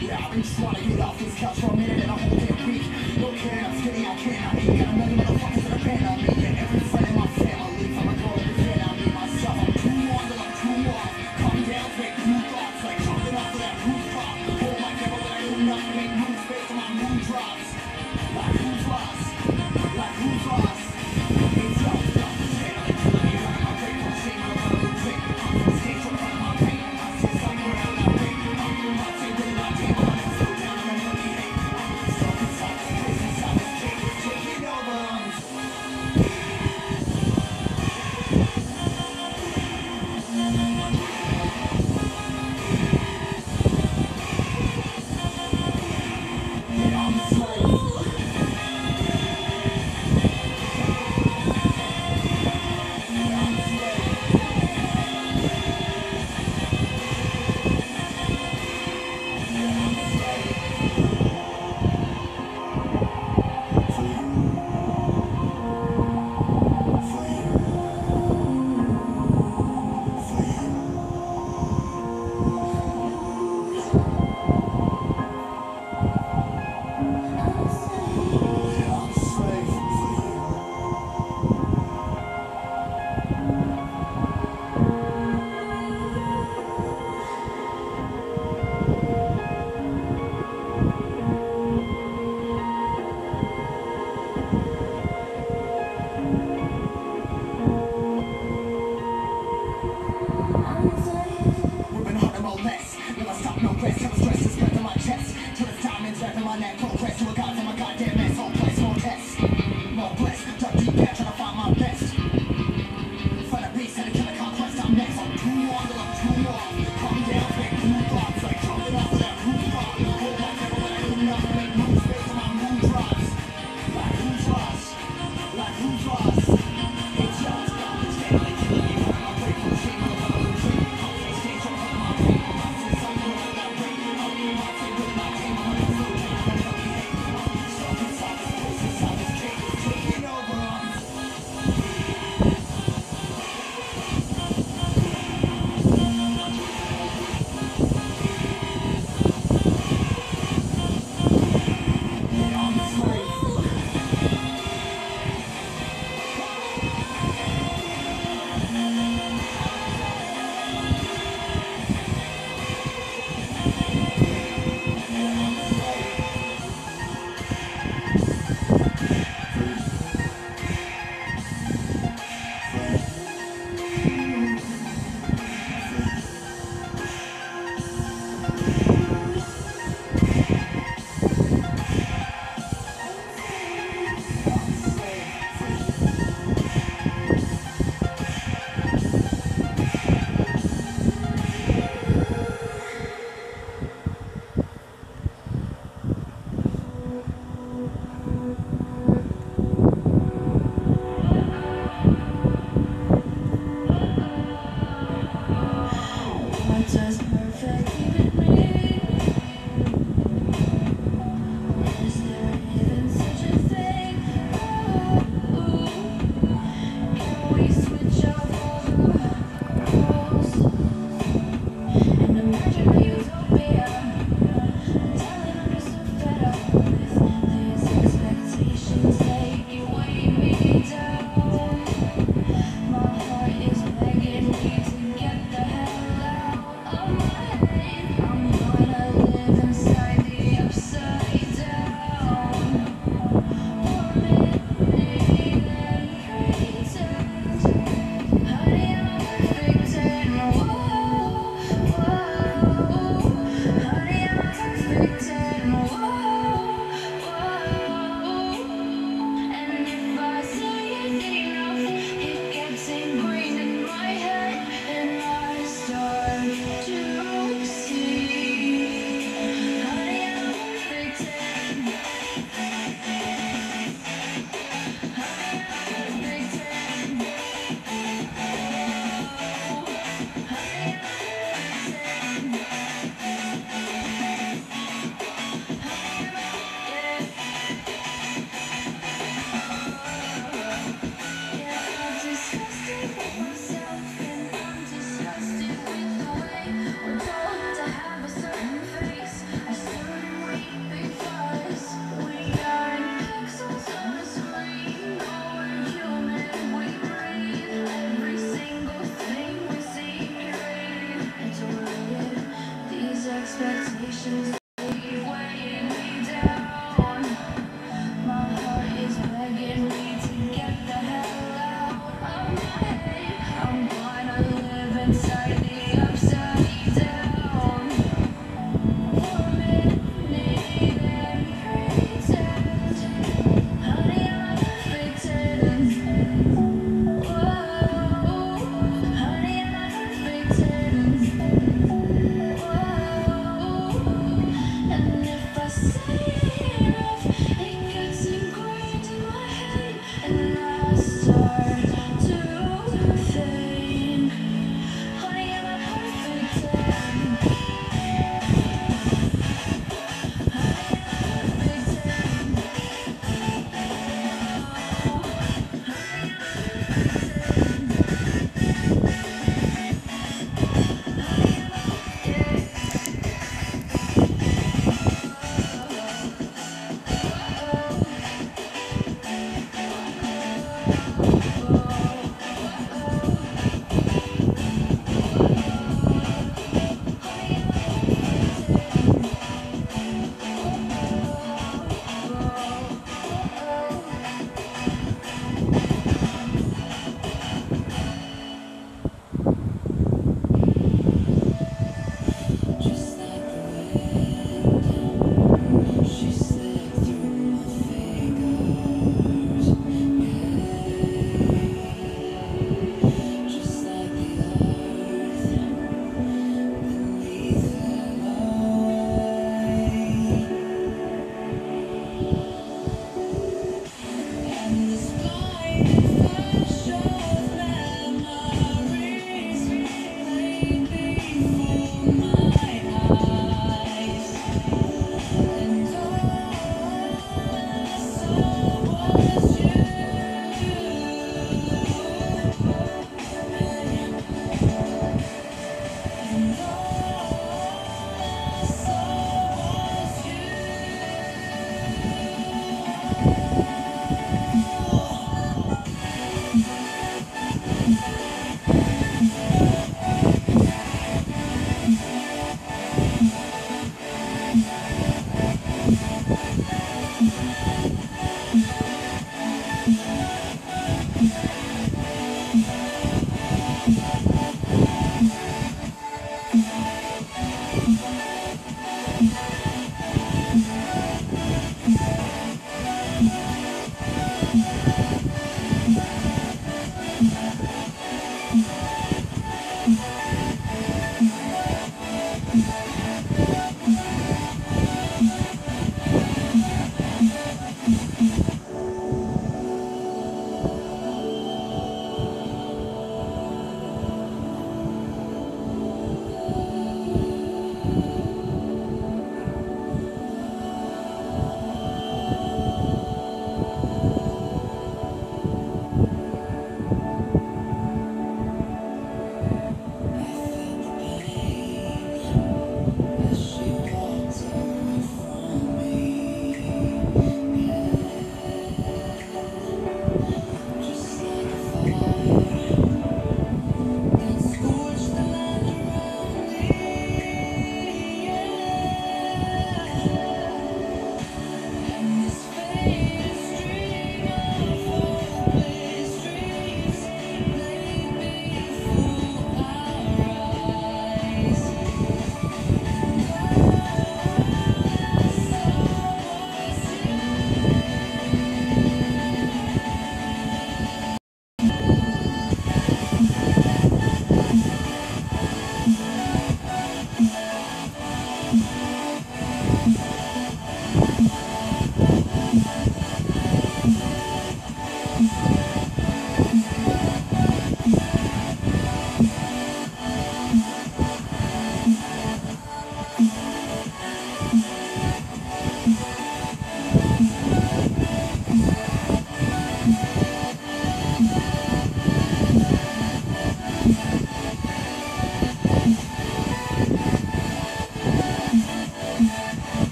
get out, each one I get off this couch for a minute and I whole damn week. No care, I'm skinny, I can't, I ain't got a million motherfuckers in a pan on me, yeah, every